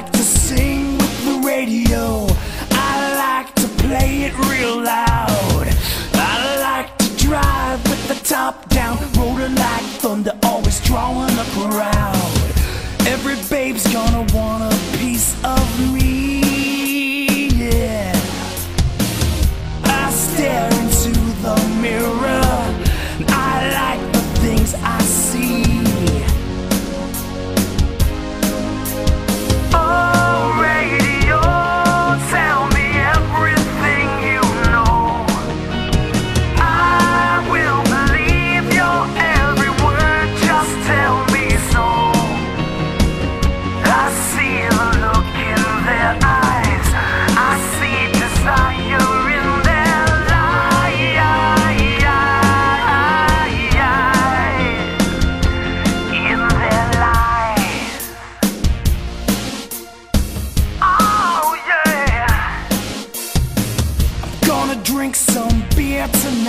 like to sing with the radio. I like to play it real loud. I like to drive with the top down, rolling like thunder, always drawing a crowd. Every babe's gonna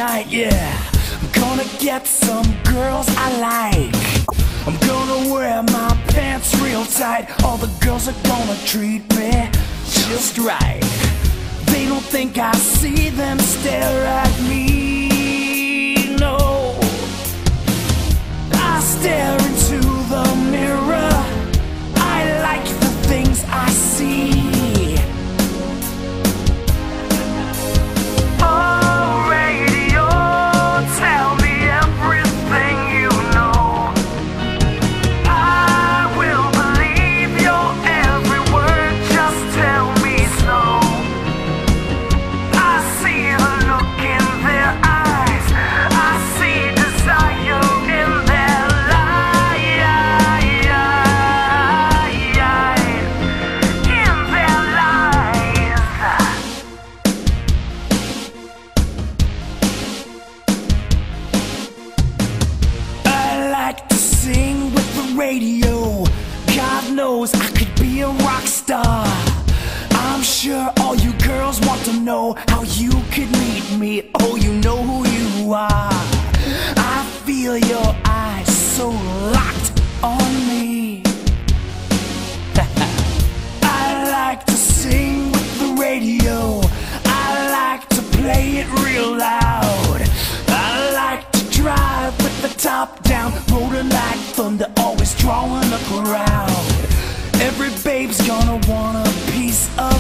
tonight, yeah. I'm gonna get some girls I like. I'm gonna wear my pants real tight. All the girls are gonna treat me just right. They don't think I see them stare at me. Sing with the radio. God knows I could be a rock star. I'm sure all you girls want to know how you could meet me. Oh, you know who you are. I feel your eyes so locked. the top down, rolling like thunder, always drawing a crowd. Every babe's gonna want a piece of.